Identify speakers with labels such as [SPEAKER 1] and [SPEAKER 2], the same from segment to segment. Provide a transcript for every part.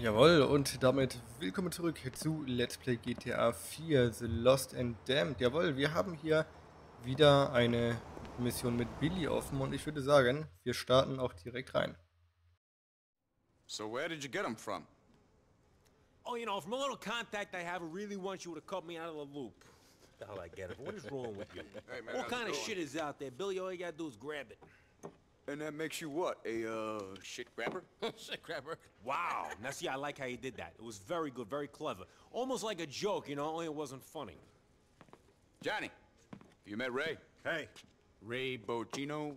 [SPEAKER 1] Jawohl, und damit willkommen zurück zu Let's Play GTA 4 The Lost and Damned. Jawohl, wir haben hier wieder eine Mission mit Billy offen und ich würde sagen, wir starten auch direkt rein.
[SPEAKER 2] So where did you get him from?
[SPEAKER 3] Oh, you know, from a little contact I have who really wants you to cut me out of the loop. The hell I get it. What is wrong with you?
[SPEAKER 2] Hey, man,
[SPEAKER 3] what
[SPEAKER 2] how's
[SPEAKER 3] kind of shit is out there, Billy? All you gotta do is grab it.
[SPEAKER 2] And that makes you what? A uh shit grabber?
[SPEAKER 3] shit grabber. Wow. now see, I like how you did that. It was very good, very clever. Almost like a joke, you know, only it wasn't funny.
[SPEAKER 2] Johnny, you met Ray?
[SPEAKER 3] Hey.
[SPEAKER 2] Ray Bocino?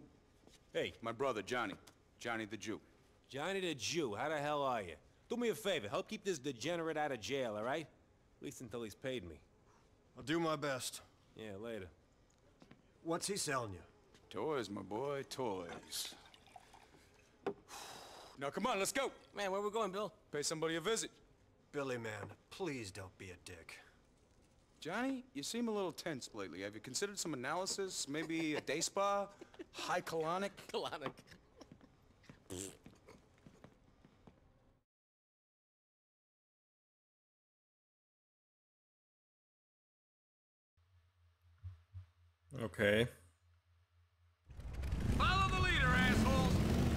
[SPEAKER 3] Hey,
[SPEAKER 2] My brother, Johnny. Johnny the Jew.
[SPEAKER 3] Johnny the Jew, how the hell are you? Do me a favor, help keep this degenerate out of jail, all right? At least until he's paid me.
[SPEAKER 4] I'll do my best.
[SPEAKER 3] Yeah, later.
[SPEAKER 4] What's he selling you?
[SPEAKER 2] Toys, my boy, toys. Now come on, let's go.
[SPEAKER 3] Man, where we going, Bill?
[SPEAKER 2] Pay somebody a visit.
[SPEAKER 4] Billy, man, please don't be a dick.
[SPEAKER 2] Johnny, you seem a little tense lately. Have you considered some analysis? Maybe a day spa? High colonic?
[SPEAKER 3] Colonic.
[SPEAKER 1] Okay,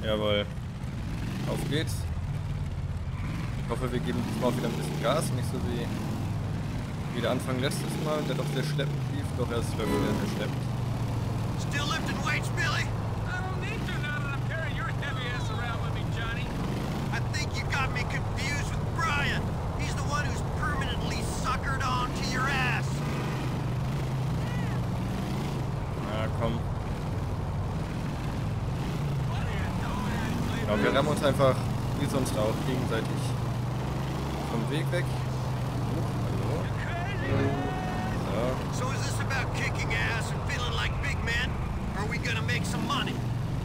[SPEAKER 1] jawohl. Auf geht's. Ich hoffe, wir geben diesmal wieder ein bisschen Gas, nicht so wie, wie der Anfang letztes Mal, der doch sehr schleppend lief, doch er ist sehr, sehr schleppend.
[SPEAKER 4] Still lifting weights, Billy?
[SPEAKER 3] I don't need to now that I'm carrying your heavy ass around with me, Johnny.
[SPEAKER 4] I think you got me confused with Brian. He's the one who's permanently suckered onto your ass.
[SPEAKER 1] Na komm.
[SPEAKER 3] What are you doing?
[SPEAKER 1] Genau, wir rammen uns einfach, wie sonst auch, gegenseitig vom Weg weg. Hallo. So.
[SPEAKER 4] So is this about kicking ass and feeling like big men? Or are we gonna make some money?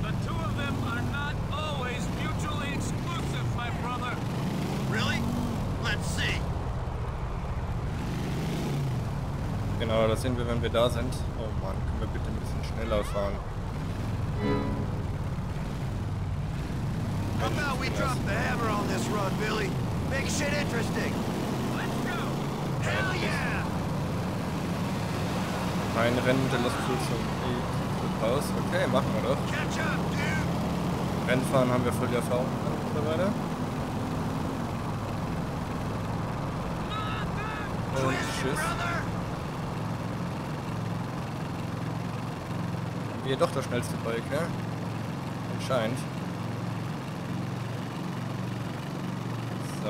[SPEAKER 3] The two of them are not always mutually exclusive, my brother.
[SPEAKER 4] Really? Let's see.
[SPEAKER 1] Genau, das sehen wir, wenn wir da sind. Oh Mann, können wir bitte ein bisschen schneller fahren?
[SPEAKER 4] About we drop the hammer on this run, Billy? Make shit interesting.
[SPEAKER 3] Let's go.
[SPEAKER 4] Hell yeah!
[SPEAKER 1] Kein Rennen der Lustflug zum E raus. Okay, machen wir doch. Rennfahren haben wir voll die Erfahrung mittlerweile. Und
[SPEAKER 4] Twist,
[SPEAKER 1] tschüss.
[SPEAKER 4] brother!
[SPEAKER 1] Wir doch das schnellste Bike, ne? Anscheinend.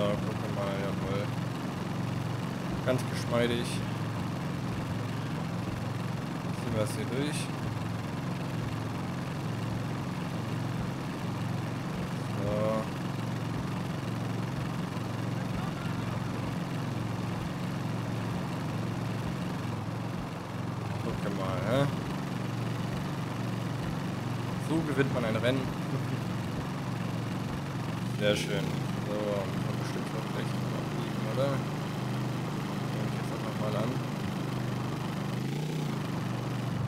[SPEAKER 1] So, gucken mal, jawohl. Ganz geschmeidig. Ziehen wir das hier durch. Gewinnt man ein Rennen. Sehr schön. So, wir können bestimmt noch gleich noch abbiegen, oder? Nehme ich jetzt einfach mal an.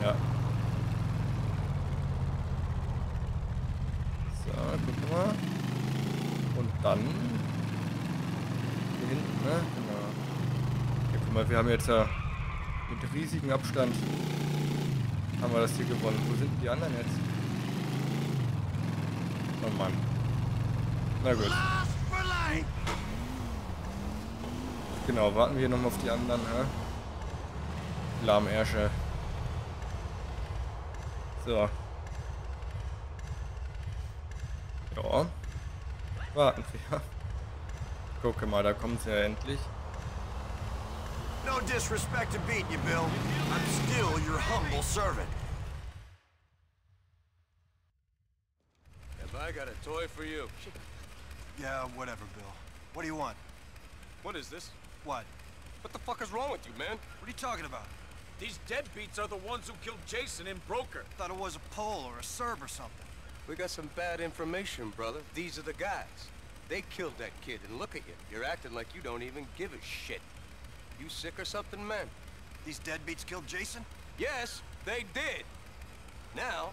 [SPEAKER 1] Ja. So, gucken mal. Und dann hier hinten, ne? Genau. Ja, guck mal, wir haben jetzt ja mit riesigem Abstand haben wir das hier gewonnen. Wo sind die anderen jetzt? Oh Mann. Na gut.
[SPEAKER 4] Lost for life!
[SPEAKER 1] Genau, warten wir nochmal auf die anderen, hä? Lahmärsche. So. Ja. Warten wir. Gucke mal, da kommt sie ja endlich.
[SPEAKER 4] No disrespect to beating you, Bill. I'm still your humble servant.
[SPEAKER 2] Have I got a toy for you?
[SPEAKER 4] Yeah, whatever, Bill. What do you want?
[SPEAKER 5] What is this?
[SPEAKER 4] What?
[SPEAKER 5] What the fuck is wrong with you, man?
[SPEAKER 4] What are you talking about?
[SPEAKER 5] These deadbeats are the ones who killed Jason in Broker.
[SPEAKER 4] Thought it was a Pole or a Serb or something.
[SPEAKER 6] We got some bad information, brother. These are the guys. They killed that kid, and look at you. You're acting like you don't even give a shit. You sick or something, man?
[SPEAKER 4] These deadbeats killed Jason?
[SPEAKER 6] Yes, they did. Now,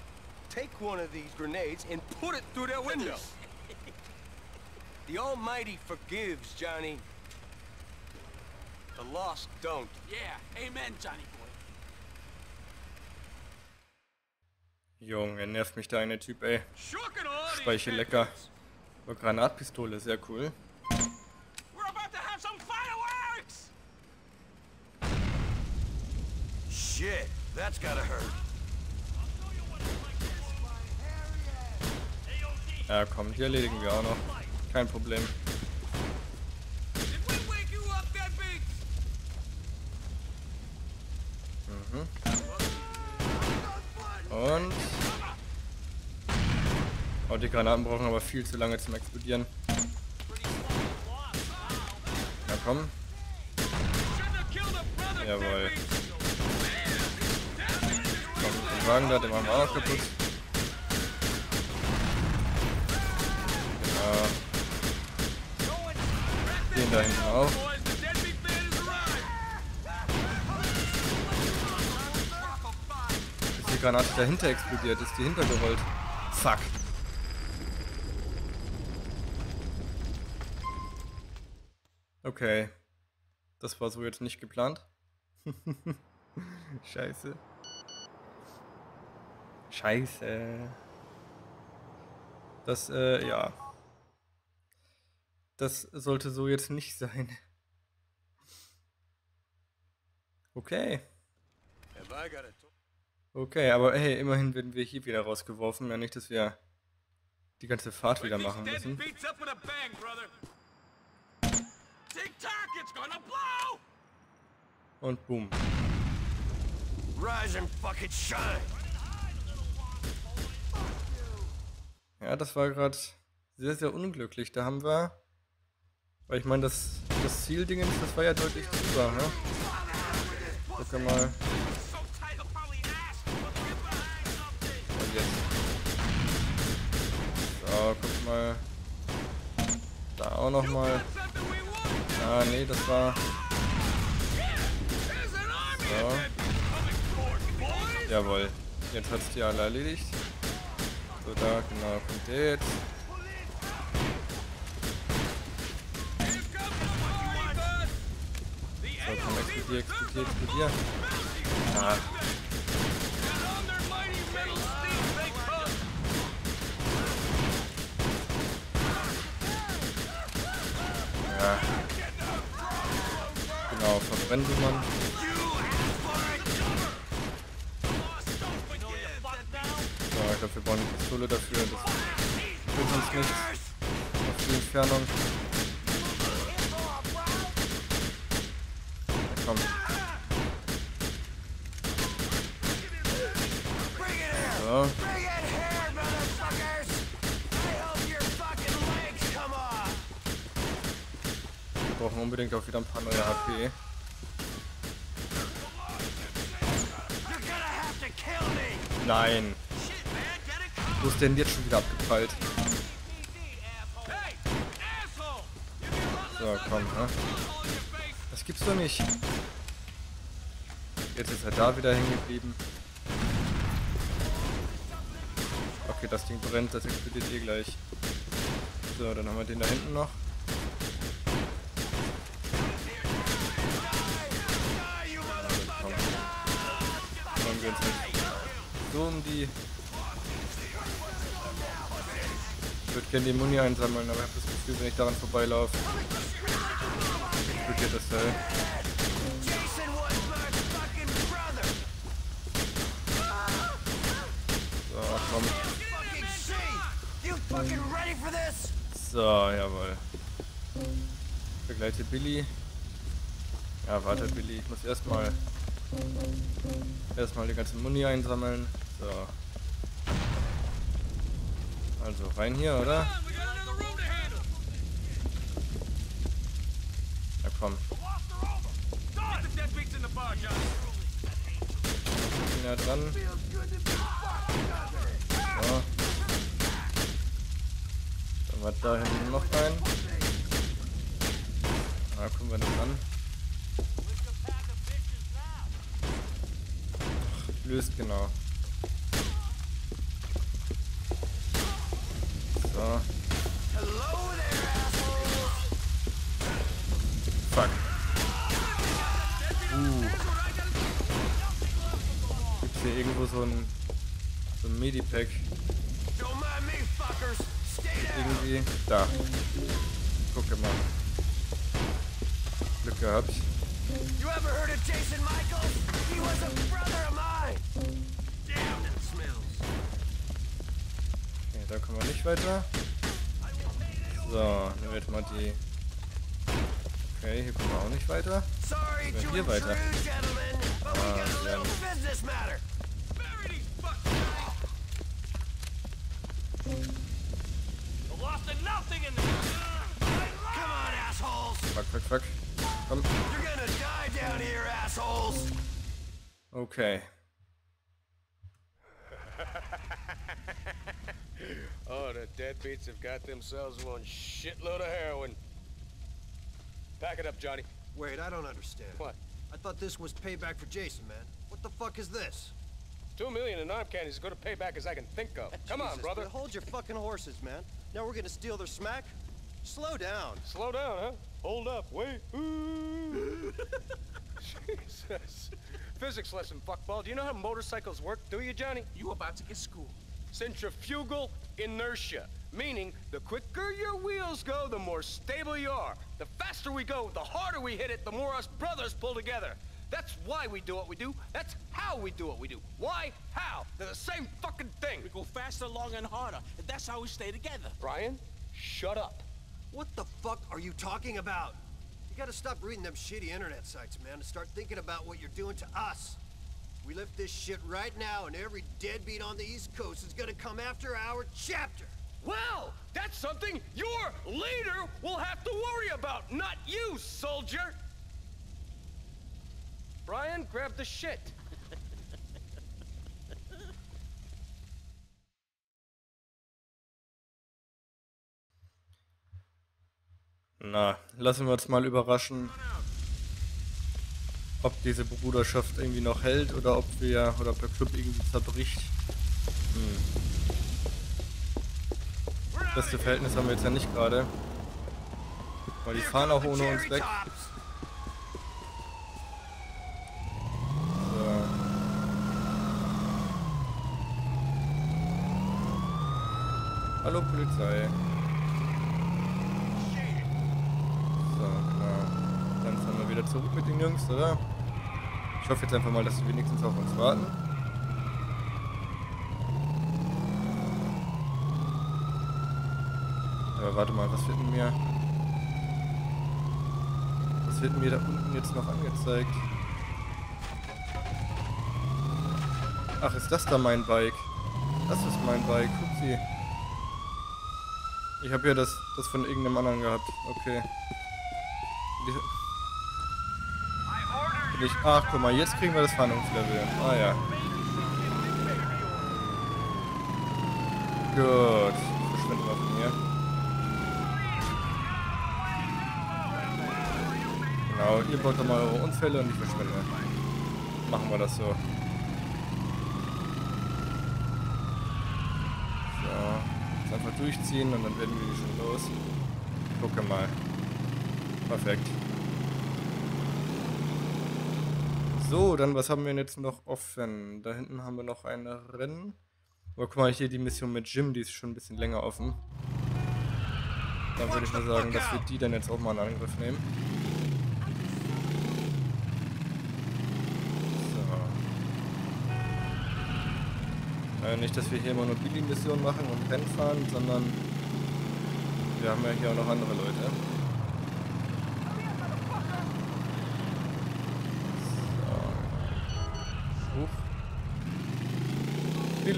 [SPEAKER 6] take one of these grenades and put it through their window. The Almighty forgives, Johnny. The lost don't.
[SPEAKER 5] Yeah, amen, Johnny boy.
[SPEAKER 1] Junge, nervt mich der eine Typ, ey. Speiche lecker. Oh, Granatpistole, sehr cool.
[SPEAKER 5] We're about to have some fireworks!
[SPEAKER 4] Shit, that's gotta hurt.
[SPEAKER 1] Ja, komm, die erledigen wir auch noch. Kein Problem.
[SPEAKER 5] Did we wake you up, deadbeats?
[SPEAKER 1] Und... Oh, die Granaten brauchen aber viel zu lange zum Explodieren. Na komm. Jawohl. Komm, den Wagen da, den machen wir auch kaputt. Genau. Den da hinten auch.
[SPEAKER 5] Boys, the deadbeat man has arrived!
[SPEAKER 1] Ist die Granate dahinter explodiert? Ist die hintergerollt? Fuck. Okay. Das war so jetzt nicht geplant. Scheiße. Scheiße. Das, äh, ja. Das sollte so jetzt nicht sein. Okay.
[SPEAKER 6] A
[SPEAKER 1] Okay, aber hey, immerhin werden wir hier wieder rausgeworfen. Ja, nicht, dass wir die ganze Fahrt wieder machen müssen. Und boom. Ja, das war gerade sehr, sehr unglücklich. Da haben wir. Weil ich meine, das, das Zieldingens, das war ja deutlich drüber, ne? Guck mal.
[SPEAKER 5] So tight, he'll probably ask for the behind something!
[SPEAKER 1] Und jetzt. So, guck mal. Da auch noch mal. Ah, nee, das war. So. Jawohl. Jetzt hat's die alle erledigt. So, da, genau, kommt der jetzt. So, komm, explodier, explodier, explodier. Ah, ja. Genau, verbrennen man. So, ich glaube, wir brauchen eine Pistole dafür. Das bringt uns nichts. Auf die Entfernung. Unbedingt auch wieder ein paar neue HP. Nein. Wo ist denn jetzt schon wieder
[SPEAKER 5] run
[SPEAKER 1] So, komm, ne? Das gibt's doch nicht. Jetzt ist er da wieder hängen geblieben. Okay, das Ding brennt, das explodiert eh gleich. So, dann haben wir den da hinten noch. Halt so um die. Ich würde gerne die Muni einsammeln, aber ich habe das Gefühl, wenn ich daran vorbeilaufe, explodiert das Teil. So, jawohl. Begleite Billy. Ja, warte Billy, ich muss erstmal erstmal die ganze Muni einsammeln. So. Also rein hier, oder? Na komm. Bin ja dran. So. Dann war da hinten noch ein. Da kommen wir nicht ran. löst, genau. So.
[SPEAKER 4] Fuck. Uh.
[SPEAKER 1] Gibt's hier irgendwo so ein so ein Medipack? Irgendwie da. Guck mal. Glück gehabt.
[SPEAKER 4] You ever heard of Jason Michaels? He was a brother of mine.
[SPEAKER 1] Da kommen wir nicht weiter. So, nehmen wir jetzt mal die. Okay, hier kommen wir auch nicht weiter.
[SPEAKER 4] To
[SPEAKER 1] hier weiter. Ah,
[SPEAKER 4] on, assholes.
[SPEAKER 1] Fuck, fuck, fuck. Komm. Okay.
[SPEAKER 6] Oh, the deadbeats have got themselves one shitload of heroin. Pack it up, Johnny.
[SPEAKER 4] Wait, I don't understand.
[SPEAKER 6] What?
[SPEAKER 4] I thought this was payback for Jason, man. What the fuck is this?
[SPEAKER 6] Two million in arm candy is as good a payback as I can think of. Come on, brother.
[SPEAKER 4] Hold your fucking horses, man. Now we're gonna steal their smack? Slow down.
[SPEAKER 6] Slow down, huh? Hold up. Wait. Ooh. Jesus. Physics lesson, fuckball. Do you know how motorcycles work, do you, Johnny?
[SPEAKER 5] You about to get schooled.
[SPEAKER 6] Centrifugal inertia. Meaning, the quicker your wheels go, the more stable you are. The faster we go, the harder we hit it, the more us brothers pull together. That's why we do what we do. That's how we do what we do. Why? How? They're the same fucking thing.
[SPEAKER 3] We go faster, longer, and harder. And that's how we stay together.
[SPEAKER 6] Brian, shut up.
[SPEAKER 4] What the fuck are you talking about? You gotta stop reading them shitty internet sites, man, and start thinking about what you're doing to us. We lift this shit right now, and every deadbeat on the East Coast is gonna come after our chapter.
[SPEAKER 6] Well, that's something your leader will have to worry about, not you, soldier. Brian, grab the shit.
[SPEAKER 1] Na, lassen wir uns mal überraschen, ob diese Bruderschaft irgendwie noch hält oder ob wir oder ob der Club irgendwie zerbricht. Hm. Beste Verhältnis haben wir jetzt ja nicht gerade. Weil die fahren auch ohne uns weg. Hallo Polizei. So, klar. Dann fahren wir wieder zurück mit den Jungs, oder? Ich hoffe jetzt einfach mal, dass sie wenigstens auf uns warten. Aber warte mal, was wird denn mir... Was wird mir da unten jetzt noch angezeigt? Ach, ist das da mein Bike? Das ist mein Bike, Upsi. Ich habe ja das, das von irgendeinem anderen gehabt. Okay. Ich, ach, guck mal, jetzt kriegen wir das Fahndungslevel. Ah ja. Gut. Verschwinden wir von hier. Genau, ihr baut doch mal eure Unfälle und ich verschwinde. Machen wir das so. So, jetzt einfach durchziehen und dann werden wir die schon los. Gucke mal. Perfekt. So, dann was haben wir jetzt noch offen? Da hinten haben wir noch ein Rennen. Aber guck mal, hier die Mission mit Jim, die ist schon ein bisschen länger offen. Dann würde ich mal sagen, dass wir die dann jetzt auch mal in Angriff nehmen. So. Äh, nicht, dass wir hier immer nur Billy-Missionen machen und Rennen fahren, sondern wir haben ja hier auch noch andere Leute.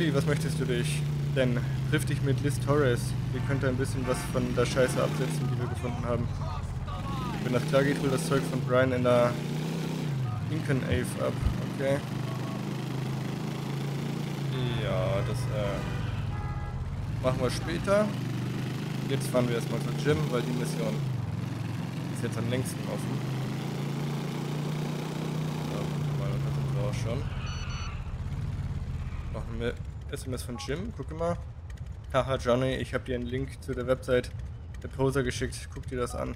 [SPEAKER 1] Billy, was möchtest du dich denn? Triff dich mit Liz Torres. Die könnte ein bisschen was von der Scheiße absetzen, die wir gefunden haben. Wenn das klar geht, hol das Zeug von Brian in der Incan Ave ab. Okay. Ja, das äh, machen wir später. Jetzt fahren wir erstmal zur Gym, weil die Mission ist jetzt am längsten offen. So, mal, da sind wir auch schon. Machen wir SMS von Jim, guck mal. Haha, Johnny, ich habe dir einen Link zu der Website der Poser geschickt. Guck dir das an.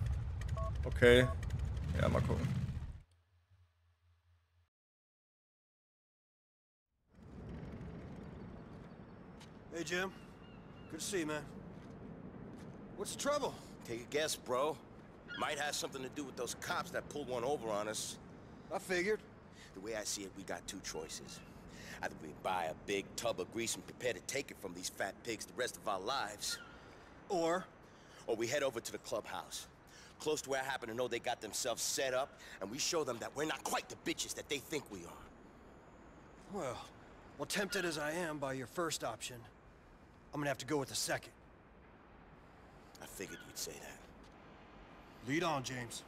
[SPEAKER 1] Okay. Ja, mal gucken.
[SPEAKER 4] Hey, Jim. Good to see you, man. What's the trouble?
[SPEAKER 7] Take a guess, bro. Might have something to do with those cops that pulled one over on us.
[SPEAKER 4] I figured.
[SPEAKER 7] The way I see it, we got two choices. Either we buy a big tub of grease and prepare to take it from these fat pigs the rest of our lives,
[SPEAKER 4] Or,
[SPEAKER 7] or we head over to the clubhouse. Close to where I happen to know they got themselves set up, and we show them that we're not quite the bitches that they think we are.
[SPEAKER 4] well, well, tempted as I am by your first option, I'm gonna have to go with the second.
[SPEAKER 7] I figured you'd say that.
[SPEAKER 4] Lead on, James.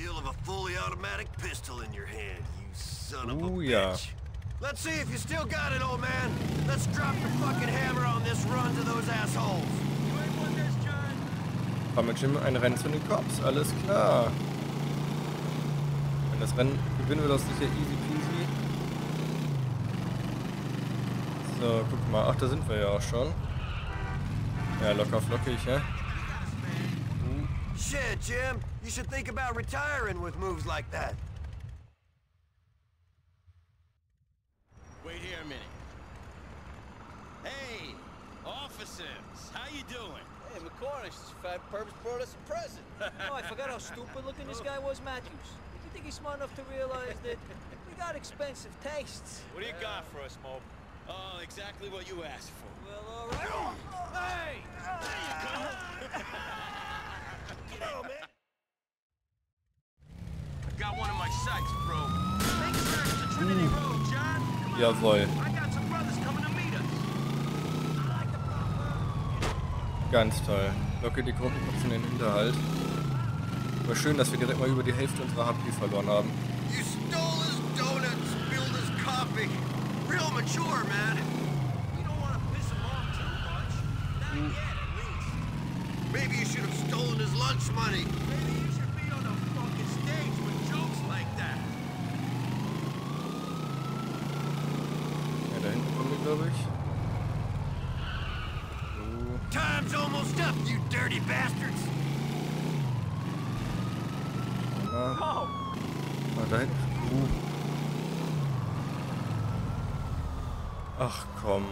[SPEAKER 4] Feel of a fully automatic pistol in your hand, you son of a
[SPEAKER 1] Ooh, yeah.
[SPEAKER 4] bitch. Let's see if you still got it, old man. Let's drop the fucking hammer on this run to those assholes.
[SPEAKER 1] Fahr mit Jim ein Rennen zu den Cops, alles klar. Wenn das Rennen gewinnen wir das sicher easy peasy. So, guck mal. Ach, da sind wir ja auch schon. Ja, locker flockig, hä?
[SPEAKER 4] Shit, Jim. You should think about retiring with moves like that.
[SPEAKER 6] Wait here a minute. Hey, officers, how you doing?
[SPEAKER 8] Hey, McCormick, this fat purpose brought us a present. oh, I forgot how stupid looking this guy was, Matthews. Did you think he's smart enough to realize that we got expensive tastes?
[SPEAKER 3] What do you got uh, for us, Mo?
[SPEAKER 6] Oh, exactly what you asked for.
[SPEAKER 8] Well, all right.
[SPEAKER 6] Hey!
[SPEAKER 5] I us.
[SPEAKER 1] Ganz toll. Locke die Gruppe kurz in den Hinterhalt. Aber schön, dass wir direkt mal über die Hälfte unserer HP verloren haben.
[SPEAKER 4] You stole his donuts, spilled his coffee. Real mature, man.
[SPEAKER 5] We don't want to piss him off too much. Not yet, at least.
[SPEAKER 4] Maybe you should have stolen his lunch money.
[SPEAKER 5] Maybe you should be on the fucking stage with jokes like that.
[SPEAKER 1] Ja, da hinten kommen wir, glaube ich. So.
[SPEAKER 4] Time's almost up, you dirty bastards.
[SPEAKER 1] Ja. Ah, da hinten. Uh. Ach komm.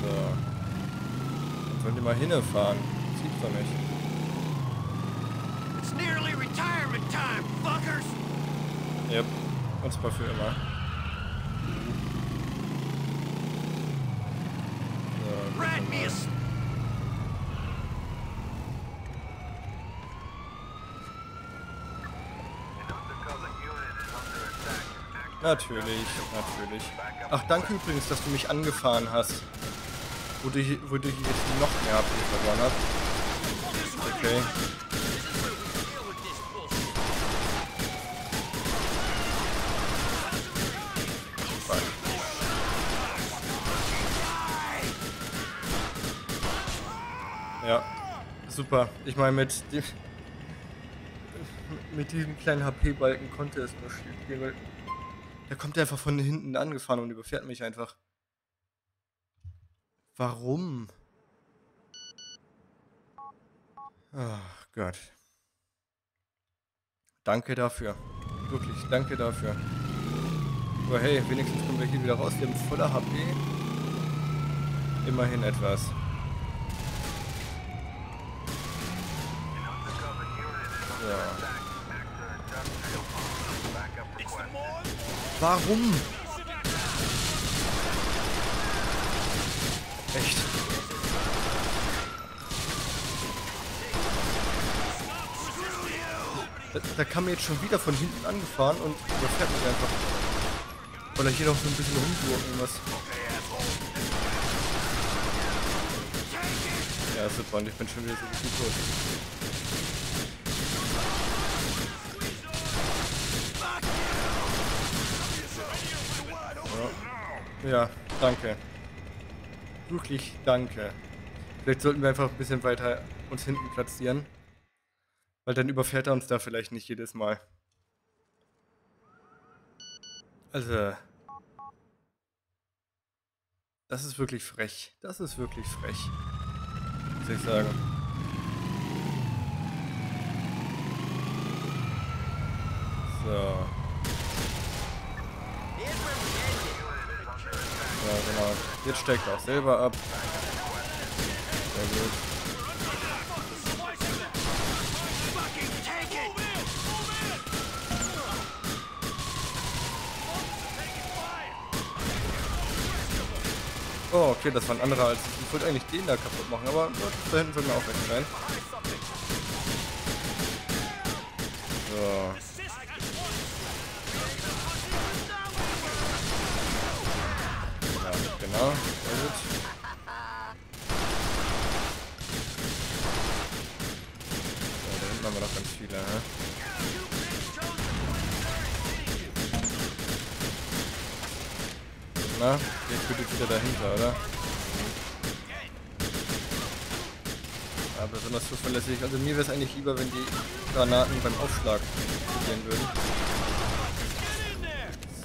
[SPEAKER 1] So. Dann sollen die mal hinfahren. Gibt's doch nicht.
[SPEAKER 4] It's nearly retirement time, fuckers.
[SPEAKER 1] Yep. Und zwar für immer.
[SPEAKER 4] S-
[SPEAKER 1] Natürlich, natürlich. Ach, danke übrigens, dass du mich angefahren hast. Wodurch, wodurch ich jetzt noch mehr HP verloren habe. Okay. Super. Ich meine, mit dem, mit diesem kleinen HP-Balken konnte es nur schief gehen, weil der kommt einfach von hinten angefahren und überfährt mich einfach. Warum? Ach Gott. Danke dafür. Wirklich, danke dafür. Aber hey, wenigstens kommen wir hier wieder raus. Wir haben voller HP. Immerhin etwas. Warum? Echt? Da, da kam mir jetzt schon wieder von hinten angefahren und überfährt mich einfach. Weil er hier noch so ein bisschen rumgurken muss. Ja, super, und ich bin schon wieder so gut wie tot. Ja. danke. Wirklich danke. Vielleicht sollten wir einfach ein bisschen weiter uns hinten platzieren. Weil dann überfährt er uns da vielleicht nicht jedes Mal. Also. Das ist wirklich frech. Das ist wirklich frech. Muss ich sagen. So. Ja, genau. Jetzt steigt er auch selber ab. Sehr gut. Oh, okay, das war ein anderer als ich. Wollte eigentlich den da kaputt machen, aber da hinten soll mir auch weg sein. So. Ja, genau. Sehr gut. So, da hinten haben wir noch ganz viele, ne? Na, jetzt wird jetzt wieder dahinter, oder? Aber besonders zuverlässig. Also mir wäre es eigentlich lieber, wenn die Granaten beim Aufschlag explodieren würden.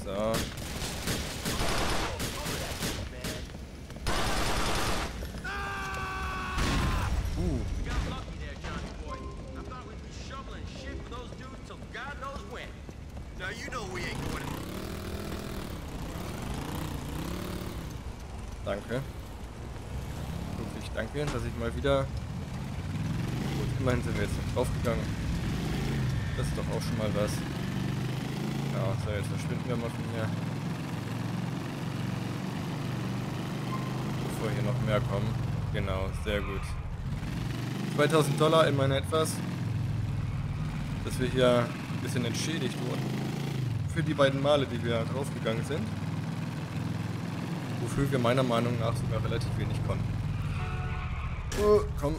[SPEAKER 1] So. Uh,
[SPEAKER 5] We got lucky there, Johnny boy. I thought we'd be shoveling shit for those dudes till God knows when.
[SPEAKER 4] Now you know we ain't going to...
[SPEAKER 1] danke. Wirklich danke, dass ich mal wieder... Gut, immerhin sind wir jetzt nicht draufgegangen. Das ist doch auch schon mal was. Ja, so, jetzt verschwinden wir mal von hier. Bevor hier noch mehr kommen. Genau, sehr gut. 2000 Dollar in meiner etwas. Dass wir hier ein bisschen entschädigt wurden. Für die beiden Male, die wir draufgegangen sind. Wofür wir meiner Meinung nach sogar relativ wenig konnten. Oh, komm.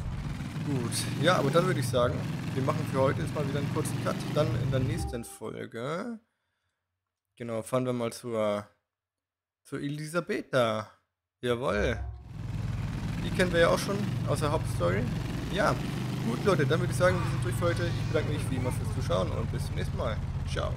[SPEAKER 1] Gut. Ja, aber dann würde ich sagen, wir machen für heute jetzt mal wieder einen kurzen Cut. Dann in der nächsten Folge. Genau, fahren wir mal zur, zur Elisabetta. Jawohl. Die kennen wir ja auch schon aus der Hauptstory. Ja, gut Leute, dann würde ich sagen, wir sind durch für heute. Ich bedanke mich wie immer fürs Zuschauen und bis zum nächsten Mal. Ciao.